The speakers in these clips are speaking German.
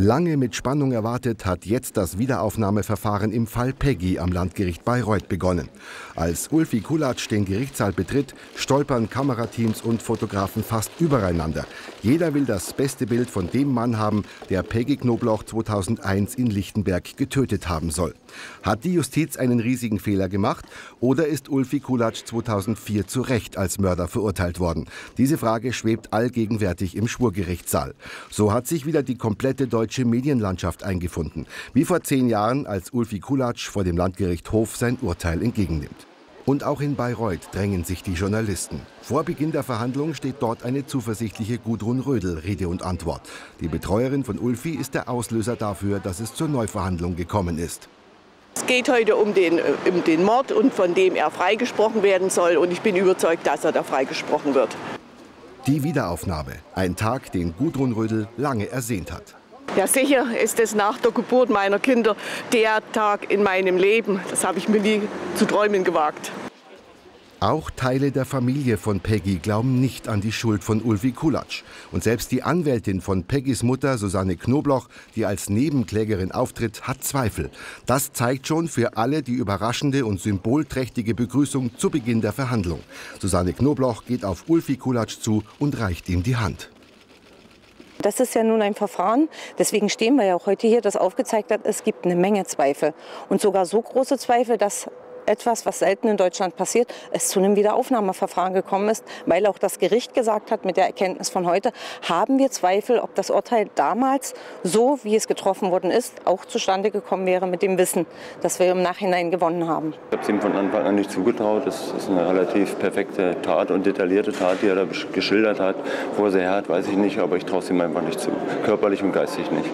Lange mit Spannung erwartet hat jetzt das Wiederaufnahmeverfahren im Fall Peggy am Landgericht Bayreuth begonnen. Als Ulfi Kulatsch den Gerichtssaal betritt, stolpern Kamerateams und Fotografen fast übereinander. Jeder will das beste Bild von dem Mann haben, der Peggy Knobloch 2001 in Lichtenberg getötet haben soll. Hat die Justiz einen riesigen Fehler gemacht oder ist Ulfi Kulatsch 2004 zu Recht als Mörder verurteilt worden? Diese Frage schwebt allgegenwärtig im Schwurgerichtssaal. So hat sich wieder die komplette deutsche deutsche Medienlandschaft eingefunden. Wie vor zehn Jahren, als Ulfi Kulatsch vor dem Landgericht Hof sein Urteil entgegennimmt. Und auch in Bayreuth drängen sich die Journalisten. Vor Beginn der Verhandlung steht dort eine zuversichtliche Gudrun Rödel Rede und Antwort. Die Betreuerin von Ulfi ist der Auslöser dafür, dass es zur Neuverhandlung gekommen ist. Es geht heute um den, äh, um den Mord und von dem er freigesprochen werden soll. Und ich bin überzeugt, dass er da freigesprochen wird. Die Wiederaufnahme. Ein Tag, den Gudrun Rödel lange ersehnt hat. Ja, sicher ist es nach der Geburt meiner Kinder der Tag in meinem Leben. Das habe ich mir nie zu träumen gewagt. Auch Teile der Familie von Peggy glauben nicht an die Schuld von Ulfi Kulatsch. Und selbst die Anwältin von Peggys Mutter, Susanne Knobloch, die als Nebenklägerin auftritt, hat Zweifel. Das zeigt schon für alle die überraschende und symbolträchtige Begrüßung zu Beginn der Verhandlung. Susanne Knobloch geht auf Ulfi Kulatsch zu und reicht ihm die Hand. Das ist ja nun ein Verfahren, deswegen stehen wir ja auch heute hier, das aufgezeigt hat, es gibt eine Menge Zweifel. Und sogar so große Zweifel, dass etwas, was selten in Deutschland passiert, es zu einem Wiederaufnahmeverfahren gekommen ist, weil auch das Gericht gesagt hat, mit der Erkenntnis von heute, haben wir Zweifel, ob das Urteil damals, so wie es getroffen worden ist, auch zustande gekommen wäre mit dem Wissen, dass wir im Nachhinein gewonnen haben. Ich habe es ihm von Anfang an nicht zugetraut. Das ist eine relativ perfekte Tat und detaillierte Tat, die er da geschildert hat. Wo er sie her hat, weiß ich nicht, aber ich traue es ihm einfach nicht zu. Körperlich und geistig nicht.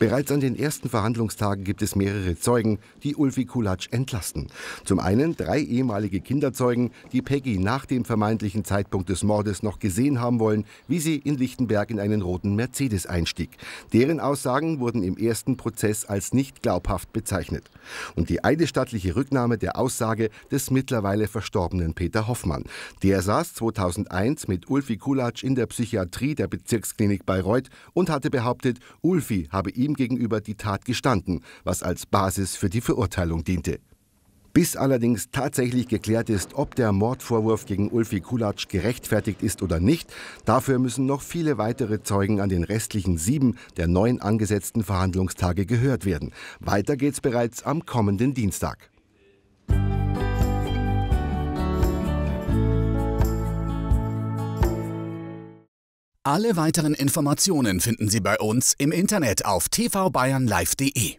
Bereits an den ersten Verhandlungstagen gibt es mehrere Zeugen, die Ulfi Kulatsch entlasten. Zum einen drei ehemalige Kinderzeugen, die Peggy nach dem vermeintlichen Zeitpunkt des Mordes noch gesehen haben wollen, wie sie in Lichtenberg in einen roten Mercedes einstieg. Deren Aussagen wurden im ersten Prozess als nicht glaubhaft bezeichnet. Und die eidesstattliche Rücknahme der Aussage des mittlerweile verstorbenen Peter Hoffmann. Der saß 2001 mit Ulfi Kulatsch in der Psychiatrie der Bezirksklinik Bayreuth und hatte behauptet, Ulfi habe ihm ihm gegenüber die Tat gestanden, was als Basis für die Verurteilung diente. Bis allerdings tatsächlich geklärt ist, ob der Mordvorwurf gegen Ulfi Kulatsch gerechtfertigt ist oder nicht, dafür müssen noch viele weitere Zeugen an den restlichen sieben der neun angesetzten Verhandlungstage gehört werden. Weiter geht's bereits am kommenden Dienstag. Alle weiteren Informationen finden Sie bei uns im Internet auf tvbayernlive.de.